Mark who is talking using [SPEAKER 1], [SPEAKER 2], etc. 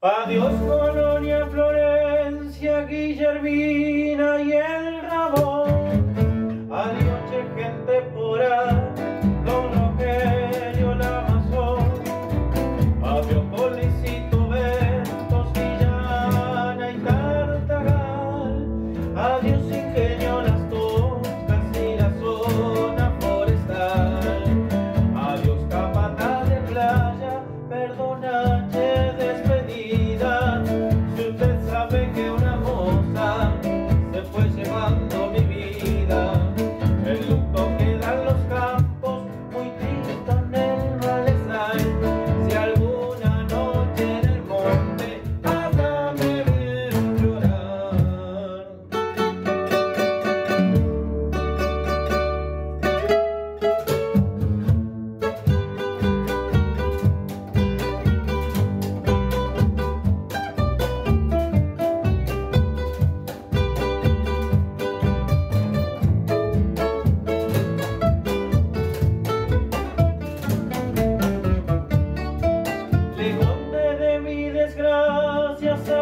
[SPEAKER 1] Adiós Colonia, Florencia, Guillermina y just